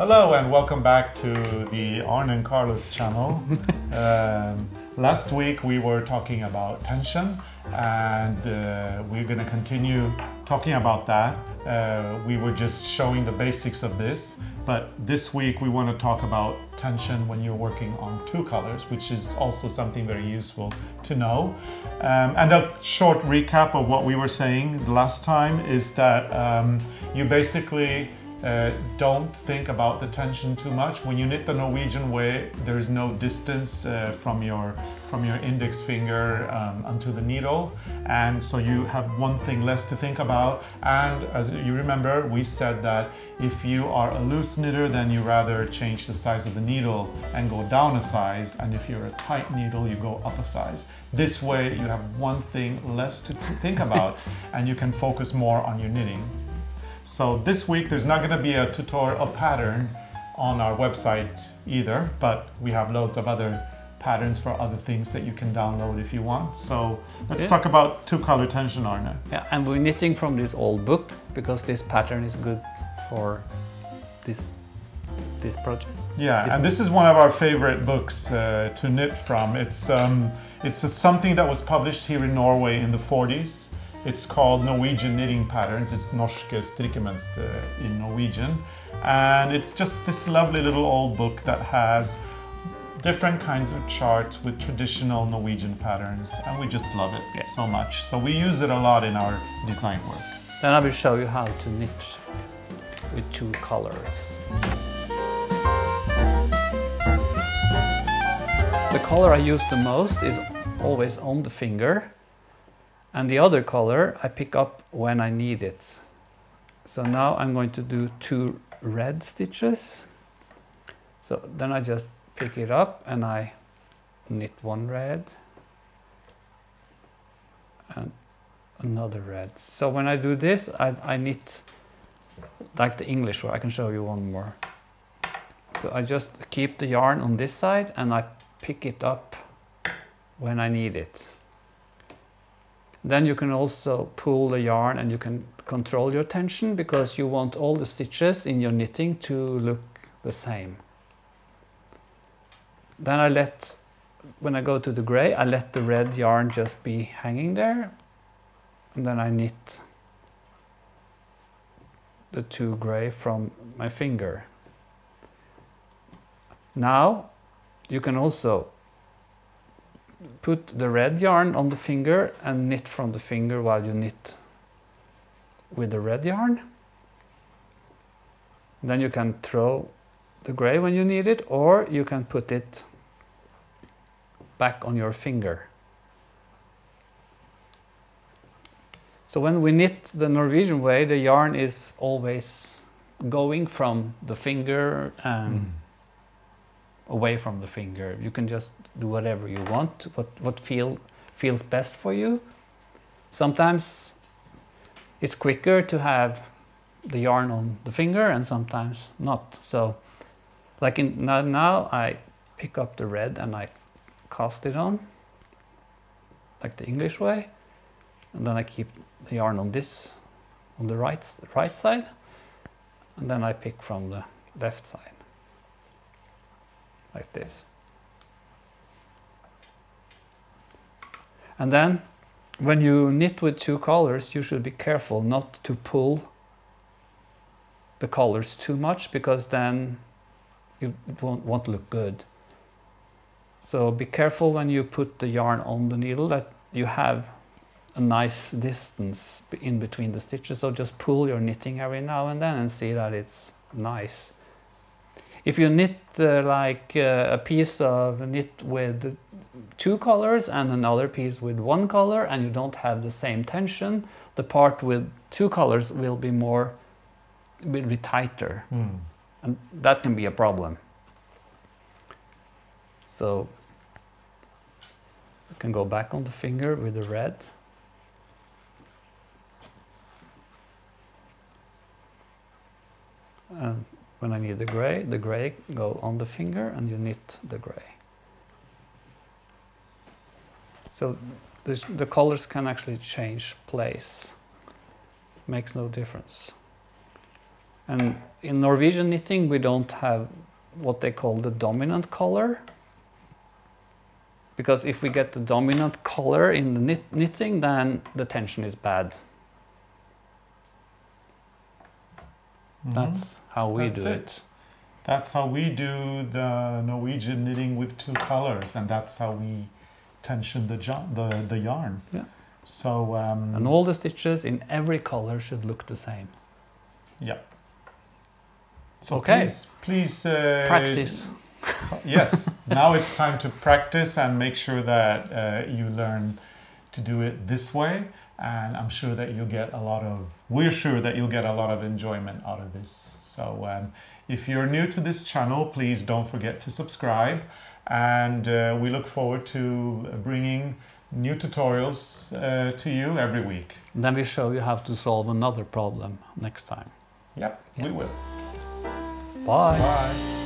Hello and welcome back to the Arne and Carlos channel. um, last week we were talking about tension and uh, we're going to continue talking about that. Uh, we were just showing the basics of this, but this week we want to talk about tension when you're working on two colors, which is also something very useful to know. Um, and a short recap of what we were saying last time is that um, you basically uh, don't think about the tension too much. When you knit the Norwegian way, there is no distance uh, from your from your index finger um, onto the needle, and so you have one thing less to think about. And as you remember, we said that if you are a loose knitter, then you rather change the size of the needle and go down a size, and if you're a tight needle, you go up a size. This way, you have one thing less to, to think about, and you can focus more on your knitting. So this week there's not going to be a tutorial pattern on our website either, but we have loads of other patterns for other things that you can download if you want. So let's Yeah. talk about two color tension, Arne. Yeah, and we're knitting from this old book because this pattern is good for this this project. Yeah, This and this is one of our favorite books uh, to knit from. It's um, it's something that was published here in Norway in the 40s. It's called Norwegian Knitting Patterns. It's Norske strikkemønstre in Norwegian, and it's just this lovely little old book that has different kinds of charts with traditional Norwegian patterns, and we just love it Yeah. so much. So we use it a lot in our design work. Then I will show you how to knit with two colors. The color I use the most is always on the finger and the other color I pick up when I need it. So now I'm going to do two red stitches. So then I just pick it up and I knit one red and another red. So when I do this, I, I knit like the English way. I can show you one more. So I just keep the yarn on this side and I pick it up when I need it. Then you can also pull the yarn and you can control your tension because you want all the stitches in your knitting to look the same. Then I let, when I go to the gray, I let the red yarn just be hanging there and then I knit the two gray from my finger. Now you can also put the red yarn on the finger and knit from the finger while you knit with the red yarn. Then you can throw the gray when you need it or you can put it back on your finger. So when we knit the Norwegian way, the yarn is always going from the finger and mm. Away from the finger. You can just do whatever you want, what what feel feels best for you. Sometimes it's quicker to have the yarn on the finger and sometimes not. So like in now, now I pick up the red and I cast it on like the English way and then I keep the yarn on this on the right right side and then I pick from the left side like this and then when you knit with two colors you should be careful not to pull the colors too much because then it won't, won't look good so be careful when you put the yarn on the needle that you have a nice distance in between the stitches. So just pull your knitting every now and then and see that it's nice. If you knit uh, like uh, a piece of knit with two colors and another piece with one color and you don't have the same tension, the part with two colors will be more will be tighter and that can be a problem. So you can go back on the finger with the red. And when I need the gray, the gray go on the finger and you knit the gray. So there's- the colors can actually change place. Makes no difference. And in Norwegian knitting, we don't have what they call the dominant color. Because if we get the dominant color in the knit knitting, then the tension is bad. Mhm. That's how we That's do it. it. That's how we do the Norwegian knitting with two colors, and that's how we tension the the, the yarn. Yeah. So um, And all the stitches in every color should look the same. yeah. So Okay. please, please uh, Practice. So- yes, now it's time to practice and make sure that uh, you learn to do it this way. And I'm sure that you'll get a lot of, we're sure that you'll get a lot of enjoyment out of this. So um, if you're new to this channel, please don't forget to subscribe. And uh, we look forward to bringing new tutorials uh, to you every week. Then we show you how to solve another problem next time. Yep, we will. Bye. Bye.